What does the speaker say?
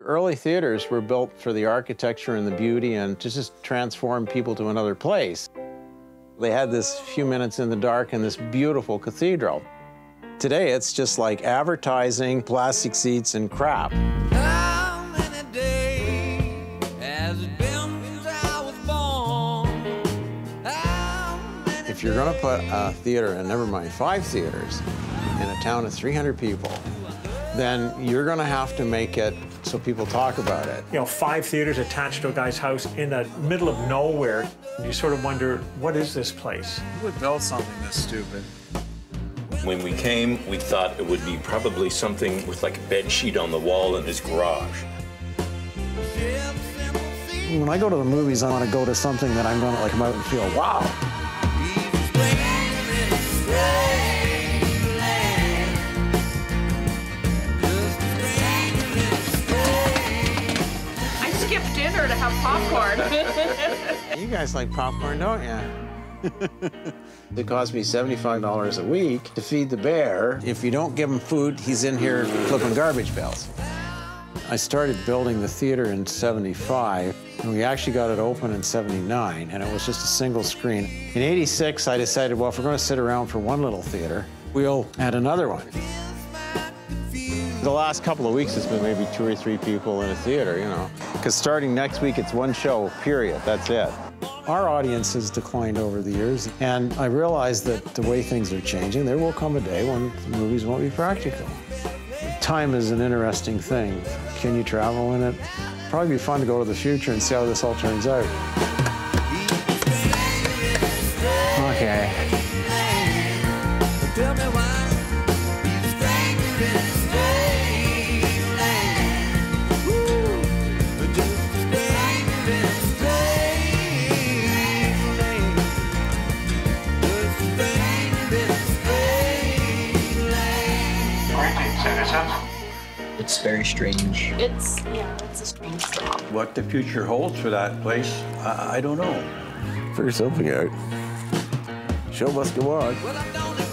Early theaters were built for the architecture and the beauty and to just transform people to another place. They had this few minutes in the dark in this beautiful cathedral. Today, it's just like advertising, plastic seats, and crap. If you're going to put a theater, and never mind five theaters, in a town of 300 people, then you're going to have to make it so people talk about it. You know, five theaters attached to a guy's house in the middle of nowhere. You sort of wonder, what is this place? Who would build something this stupid? When we came, we thought it would be probably something with like a bed sheet on the wall in his garage. When I go to the movies, I want to go to something that I'm going to like come out and feel, wow. To have popcorn. You guys like popcorn, don't you? it costs me $75 a week to feed the bear. If you don't give him food, he's in here flipping garbage bills. I started building the theater in 75, and we actually got it open in 79, and it was just a single screen. In 86, I decided, well, if we're going to sit around for one little theater, we'll add another one. The last couple of weeks, it's been maybe two or three people in a theater, you know. Because starting next week, it's one show, period. That's it. Our audience has declined over the years, and I realize that the way things are changing, there will come a day when the movies won't be practical. Time is an interesting thing. Can you travel in it? Probably be fun to go to the future and see how this all turns out. Okay. It's very strange. it's, yeah, it's a strange spot. What the future holds for that place, I, I don't know. Figure something out. Show must go on. Well, I don't